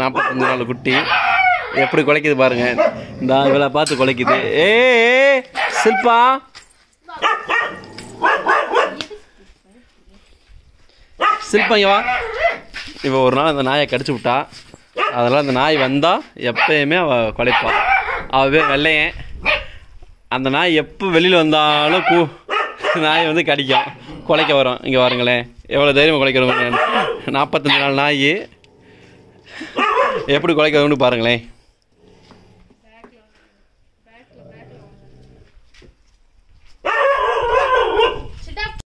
நாற்பத்தஞ்சு நாள் குட்டி. எப்படி குலைக்குது பாருங்க. இந்த இவளை பார்த்து குலைக்குது. ஏ சில்பா. சில்பா இங்கே வா. இவ ஒரு நாள் அந்த நாயை கடிச்சு விட்டா. அதெல்லாம் அந்த நாய் வந்தால் எப்பயுமே அவள் குலைப்பாள் அவவே வெள்ளையன். அந்த நாய் எப்போ வெளியில் வந்தாலும் கூ நாய் வந்து கடிக்கும். குலைக்க வரும். இங்கே பாருங்களேன். எவ்வளோ தைரியமாக குலைக்கிறோம் நாற்பத்தஞ்சு நாள் நாய். எப்படி குலைக்கிறதுன்னு பாருங்களேன்.